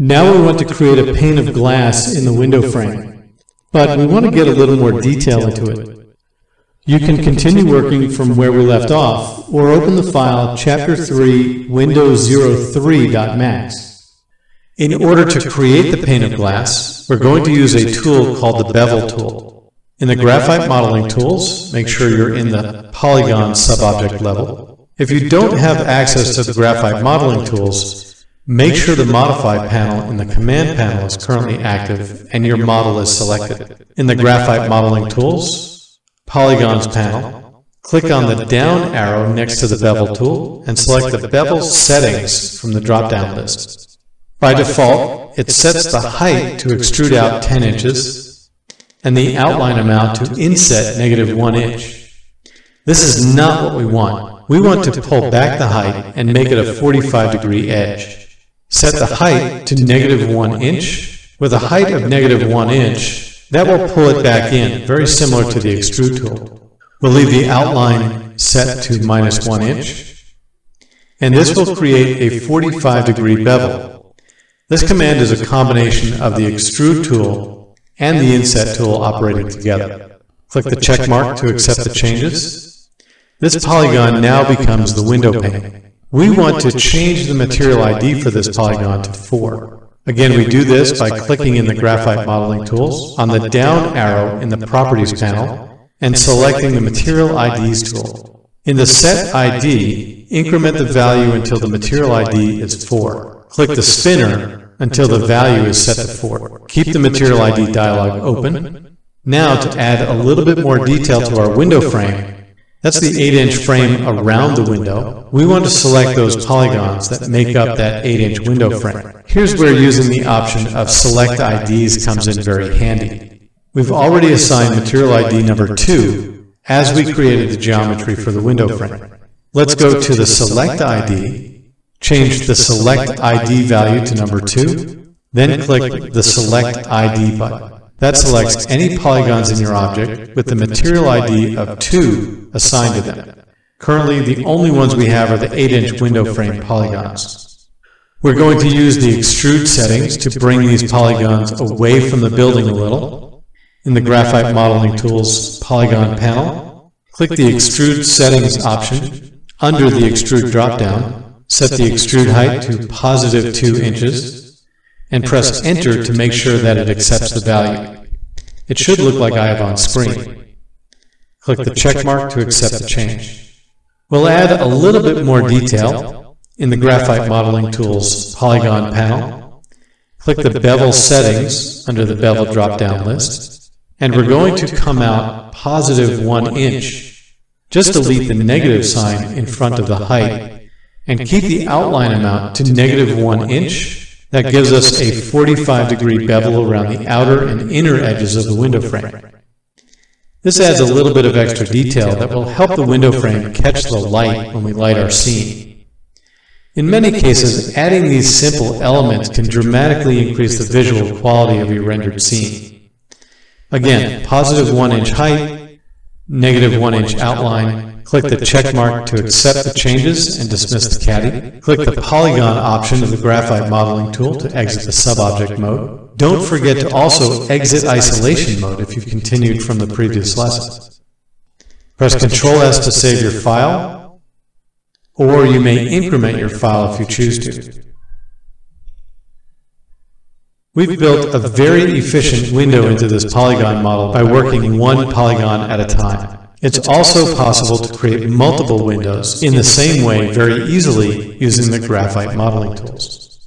Now we want to create a pane of glass in the window frame, but we want to get a little more detail into it. You can continue working from where we left off, or open the file chapter 3 windows 03.max. In order to create the pane of glass, we're going to use a tool called the bevel tool. In the graphite modeling tools, make sure you're in the polygon subobject level. If you don't have access to the graphite modeling tools, Make sure the Modify panel in the Command panel is currently active and your model is selected. In the Graphite Modeling Tools, Polygons panel, click on the down arrow next to the Bevel tool and select the Bevel Settings from the drop-down list. By default, it sets the height to extrude out 10 inches and the outline amount to inset negative 1 inch. This is not what we want. We want to pull back the height and make it a 45 degree edge. Set the height to negative one inch. With a height of negative one inch, that will pull it back in, very similar to the extrude tool. We'll leave the outline set to minus one inch, and this will create a 45 degree bevel. This command is a combination of the extrude tool and the inset tool operating together. Click the check mark to accept the changes. This polygon now becomes the window pane. We want to change the material ID for this polygon to 4. Again, we do this by clicking in the Graphite Modeling Tools on the down arrow in the Properties panel and selecting the Material IDs tool. In the Set ID, increment the value until the material ID is 4. Click the spinner until the value is set to 4. Keep the Material ID dialog open. Now to add a little bit more detail to our window frame, that's the 8-inch frame around the window. We want to select those polygons that make up that 8-inch window frame. Here's where using the option of Select IDs comes in very handy. We've already assigned material ID number 2 as we created the geometry for the window frame. Let's go to the Select ID, change the Select ID value to number 2, then click the Select ID button. That selects any polygons in your object with the material ID of 2 assigned to them. Currently, the only ones we have are the 8-inch window frame polygons. We're going to use the extrude settings to bring these polygons away from the building a little. In the Graphite Modeling Tools Polygon panel, click the Extrude Settings option under the Extrude dropdown, set the extrude height to positive 2 inches, and press Enter to make sure that it accepts the value. It should look like I have on screen. Click the check mark to accept the change. We'll add a little bit more detail in the Graphite Modeling Tools Polygon panel. Click the Bevel Settings under the Bevel drop-down list, and we're going to come out positive 1 inch. Just delete the negative sign in front of the height, and keep the outline amount to negative 1 inch that gives us a 45 degree bevel around the outer and inner edges of the window frame. This adds a little bit of extra detail that will help the window frame catch the light when we light our scene. In many cases, adding these simple elements can dramatically increase the visual quality of your rendered scene. Again, positive 1 inch height, negative 1 inch outline, Click the check mark to accept the changes and dismiss the caddy. Click the polygon option of the graphite modeling tool to exit the subobject mode. Don't forget to also exit isolation mode if you've continued from the previous lesson. Press Ctrl S to save your file, or you may increment your file if you choose to. We've built a very efficient window into this polygon model by working one polygon at a time. It's also possible to create multiple windows in the same way very easily using the graphite modeling tools.